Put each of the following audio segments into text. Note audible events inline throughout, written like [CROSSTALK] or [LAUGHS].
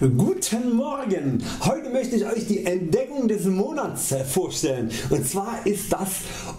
Guten Morgen! Heute möchte ich Euch die Entdeckung des Monats vorstellen und zwar ist das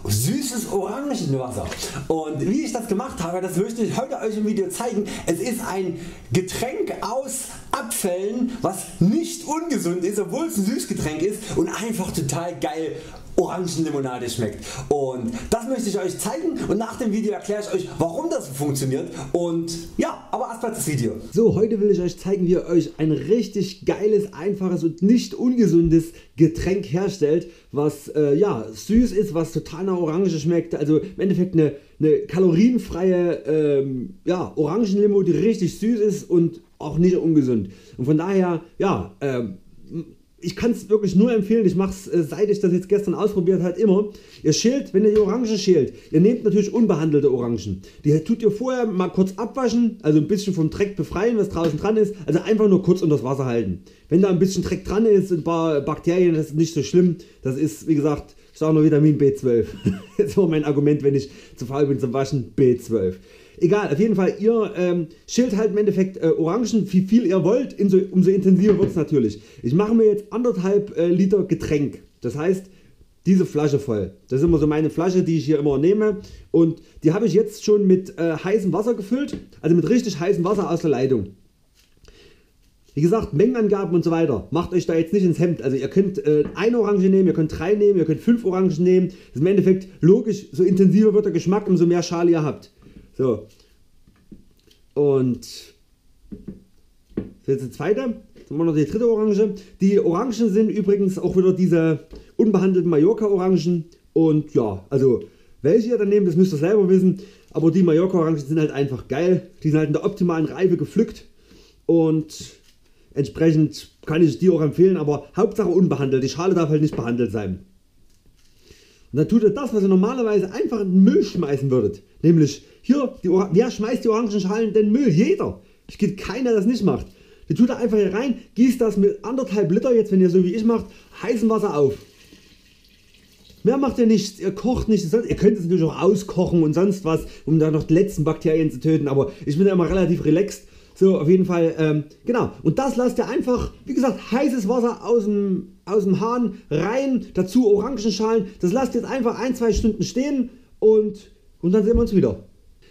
süßes Orangenwasser und wie ich das gemacht habe das möchte ich heute Euch im Video zeigen. Es ist ein Getränk aus Abfällen was nicht ungesund ist obwohl es ein Süßgetränk ist und einfach total geil Orangenlimonade schmeckt. Und das möchte ich Euch zeigen und nach dem Video erkläre ich Euch warum das so funktioniert. Und ja, aber erstmal das Video. So heute will ich Euch zeigen wie ihr Euch ein richtig geiles, einfaches und nicht ungesundes Getränk herstellt was äh, ja, süß ist, was total nach Orange schmeckt, also im Endeffekt eine, eine kalorienfreie ähm, ja, Orangenlimo die richtig süß ist und auch nicht ungesund. Und von daher ja, äh, ich kann es wirklich nur empfehlen, ich mache es äh, seit ich das jetzt gestern ausprobiert habe immer. Ihr schält, wenn ihr die Orangen schält, ihr nehmt natürlich unbehandelte Orangen. Die tut ihr vorher mal kurz abwaschen, also ein bisschen vom Dreck befreien was draußen dran ist, also einfach nur kurz unter das Wasser halten. Wenn da ein bisschen Dreck dran ist und ein paar Bakterien, das ist nicht so schlimm, das ist wie gesagt, ich sage nur Vitamin B12. [LAUGHS] das immer mein Argument wenn ich zu faul bin zum Waschen, B12 egal auf jeden Fall ihr ähm, schält halt im Endeffekt äh, Orangen wie viel ihr wollt umso, umso intensiver wird es natürlich. Ich mache mir jetzt anderthalb äh, Liter Getränk das heißt diese Flasche voll. Das ist immer so meine Flasche die ich hier immer nehme und die habe ich jetzt schon mit äh, heißem Wasser gefüllt also mit richtig heißem Wasser aus der Leitung. Wie gesagt Mengenangaben und so weiter macht Euch da jetzt nicht ins Hemd. Also ihr könnt äh, eine Orange nehmen, ihr könnt drei nehmen, ihr könnt fünf Orangen nehmen. Das ist im Endeffekt logisch, so intensiver wird der Geschmack umso mehr Schale ihr habt. So. Und jetzt die zweite. Dann haben wir noch die dritte Orange. Die Orangen sind übrigens auch wieder diese unbehandelten Mallorca Orangen. Und ja, also welche ihr dann nehmt, das müsst ihr selber wissen. Aber die Mallorca Orangen sind halt einfach geil. Die sind halt in der optimalen Reife gepflückt. Und entsprechend kann ich die auch empfehlen. Aber Hauptsache unbehandelt. Die Schale darf halt nicht behandelt sein. Und dann tut ihr das was ihr normalerweise einfach in den Müll schmeißen würdet. Nämlich hier, wer schmeißt die Orangenschalen in den Müll? Jeder. Es gibt keiner der das nicht macht. Die tut er einfach hier rein, gießt das mit anderthalb Liter jetzt wenn ihr so wie ich macht, heißem Wasser auf. Mehr macht ihr nichts, ihr kocht nichts, ihr könnt es natürlich auch auskochen und sonst was, um da noch die letzten Bakterien zu töten, aber ich bin ja immer relativ relaxed. So auf jeden Fall, ähm, genau. Und das lasst ihr einfach, wie gesagt, heißes Wasser aus dem, aus dem Hahn rein, dazu Orangenschalen. Das lasst jetzt einfach ein, zwei Stunden stehen und, und dann sehen wir uns wieder.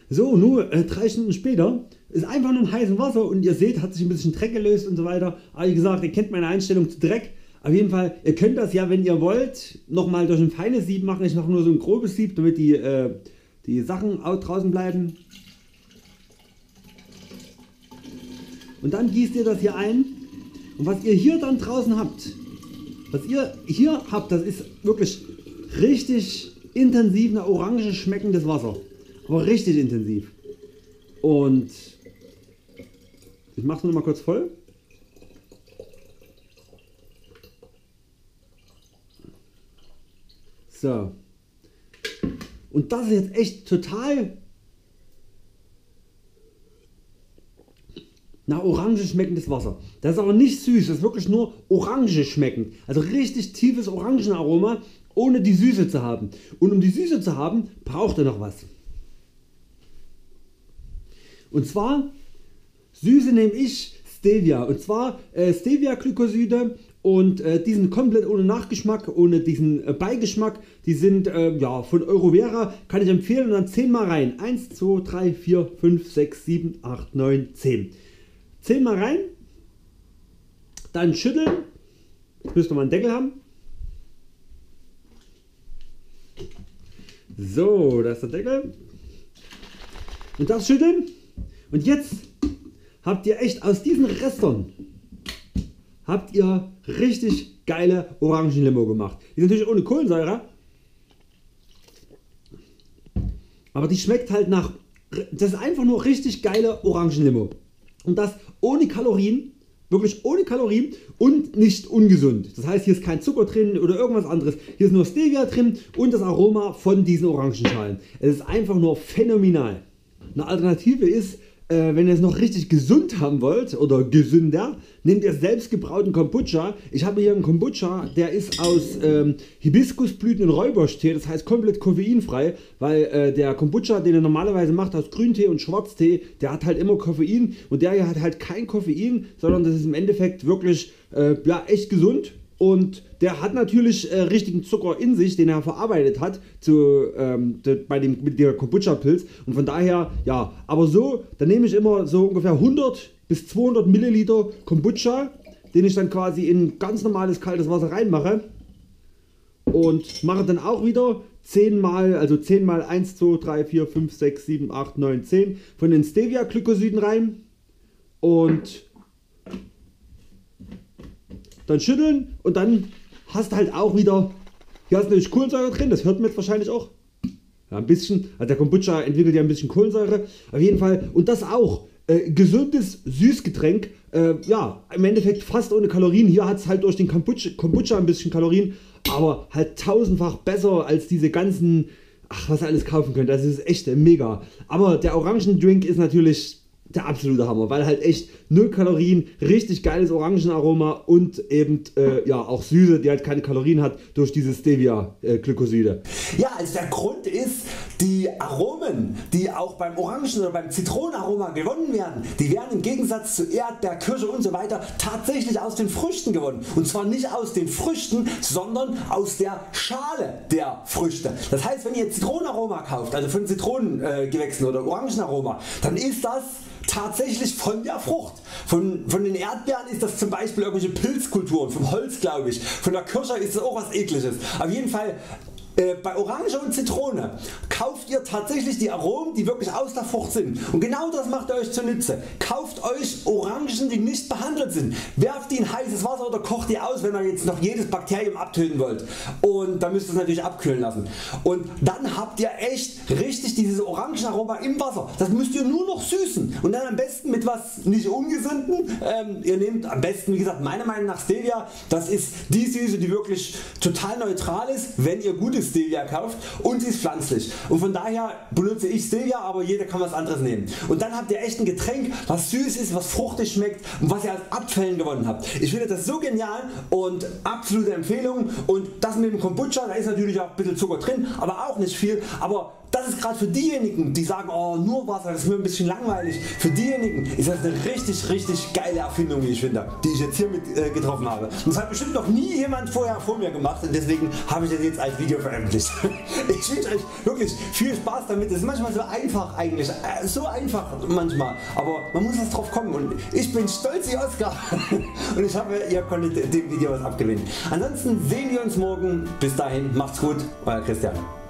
So, nur äh, drei Stunden später ist einfach nur im heißen Wasser und ihr seht, hat sich ein bisschen Dreck gelöst und so weiter. Aber wie gesagt, ihr kennt meine Einstellung zu Dreck. Auf jeden Fall, ihr könnt das ja, wenn ihr wollt, nochmal durch ein feines Sieb machen. Ich mache nur so ein grobes Sieb, damit die, äh, die Sachen draußen bleiben. Und dann gießt ihr das hier ein. Und was ihr hier dann draußen habt, was ihr hier habt, das ist wirklich richtig intensiv nach orange schmeckendes Wasser aber richtig intensiv. Und ich mache es noch mal kurz voll. So. Und das ist jetzt echt total nach Orange schmeckendes Wasser. Das ist aber nicht süß, das ist wirklich nur orange schmeckend. Also richtig tiefes Orangenaroma, ohne die Süße zu haben. Und um die Süße zu haben, braucht ihr noch was. Und zwar Süße nehme ich Stevia und zwar äh, Stevia Glykoside und äh, die sind komplett ohne Nachgeschmack, ohne diesen äh, Beigeschmack. Die sind äh, ja, von Eurovera, kann ich empfehlen und dann 10 mal rein. 1, 2, 3, 4, 5, 6, 7, 8, 9, 10. 10 mal rein, dann schütteln, jetzt müsst ihr mal einen Deckel haben. So, da ist der Deckel. Und das schütteln. Und jetzt habt ihr echt aus diesen Restern habt ihr richtig geile Orangenlimo gemacht. Die ist natürlich ohne Kohlensäure. Aber die schmeckt halt nach, das ist einfach nur richtig geile Orangenlimo. Und das ohne Kalorien, wirklich ohne Kalorien und nicht ungesund. Das heißt hier ist kein Zucker drin oder irgendwas anderes. Hier ist nur Stevia drin und das Aroma von diesen Orangenschalen. Es ist einfach nur phänomenal. Eine Alternative ist äh, wenn ihr es noch richtig gesund haben wollt oder gesünder, nehmt ihr selbst gebrauten Kombucha. Ich habe hier einen Kombucha, der ist aus ähm, Hibiskusblüten und Räuberstee, das heißt komplett koffeinfrei, weil äh, der Kombucha, den ihr normalerweise macht aus Grüntee und Schwarztee, der hat halt immer Koffein. Und der hier hat halt kein Koffein, sondern das ist im Endeffekt wirklich äh, ja, echt gesund und der hat natürlich äh, richtigen Zucker in sich, den er verarbeitet hat zu, ähm, bei dem mit der Kombucha Pilz und von daher ja, aber so, dann nehme ich immer so ungefähr 100 bis 200 Milliliter Kombucha, den ich dann quasi in ganz normales kaltes Wasser reinmache. Und mache dann auch wieder 10 mal, also 10 mal 1, 2, 3, 4, 5, 6, 7, 8, 9, 10 von den Stevia Glykosiden rein. Und dann schütteln und dann hast du halt auch wieder, hier hast nämlich Kohlensäure drin, das hört man jetzt wahrscheinlich auch. Ja, ein bisschen, also der Kombucha entwickelt ja ein bisschen Kohlensäure, auf jeden Fall, und das auch. Äh, gesundes Süßgetränk, äh, ja, im Endeffekt fast ohne Kalorien. Hier hat es halt durch den Kombucha, Kombucha ein bisschen Kalorien, aber halt tausendfach besser als diese ganzen, ach, was ihr alles kaufen könnt. Das ist echt mega. Aber der Orangendrink ist natürlich der absolute Hammer, weil halt echt 0 Kalorien, richtig geiles Orangenaroma und eben äh, ja auch Süße, die halt keine Kalorien hat durch diese Stevia äh, Glykoside. Ja, also der Grund ist, die Aromen, die auch beim Orangen oder beim Zitronenaroma gewonnen werden, die werden im Gegensatz zu Erdbeer, Kirsche und so tatsächlich aus den Früchten gewonnen. Und zwar nicht aus den Früchten, sondern aus der Schale der Früchte. Das heißt, wenn ihr Zitronenaroma kauft, also von Zitronengewächsen oder Orangenaroma, dann ist das tatsächlich von der Frucht. Von, von den Erdbeeren ist das zum Beispiel irgendwelche Pilzkulturen, vom Holz glaube ich, von der Kirsche ist das auch was ekliges. Auf jeden Fall äh, bei Orange und Zitrone kauft ihr tatsächlich die Aromen die wirklich aus der Frucht sind und genau das macht ihr euch zunutze. Kauft euch Orangen die nicht behandelt sind, werft die in heißes Wasser oder kocht die aus wenn ihr jetzt noch jedes Bakterium abtöten wollt und dann müsst ihr es natürlich abkühlen lassen und dann habt ihr echt richtig dieses Orangenaroma im Wasser. Das müsst ihr nur noch süßen und dann am besten mit was nicht ungesunden. Ähm, ihr nehmt am besten wie gesagt meiner Meinung nach Stevia. Das ist die Süße die wirklich total neutral ist wenn ihr gute Stevia kauft und sie ist pflanzlich. Und von daher benutze ich Stevia aber jeder kann was anderes nehmen. Und dann habt ihr echt ein Getränk was süß ist, was fruchtig schmeckt und was ihr als Abfällen gewonnen habt. Ich finde das so genial und absolute Empfehlung. Und das mit dem Kombucha, da ist natürlich auch ein bisschen Zucker drin, aber auch nicht viel, aber das ist gerade für diejenigen die sagen oh, nur Wasser das ist mir ein bisschen langweilig. Für diejenigen ist das eine richtig richtig geile Erfindung wie ich finde, die ich jetzt hier mit äh, getroffen habe. Und das hat bestimmt noch nie jemand vorher vor mir gemacht und deswegen habe ich das jetzt als Video veröffentlicht. [LAUGHS] ich wünsche euch wirklich viel Spaß damit. Es ist manchmal so einfach eigentlich, äh, so einfach manchmal, aber man muss jetzt drauf kommen und ich bin stolz wie Oscar [LAUGHS] und ich hoffe ihr konntet dem Video was abgewinnen. Ansonsten sehen wir uns morgen. Bis dahin macht's gut, euer Christian.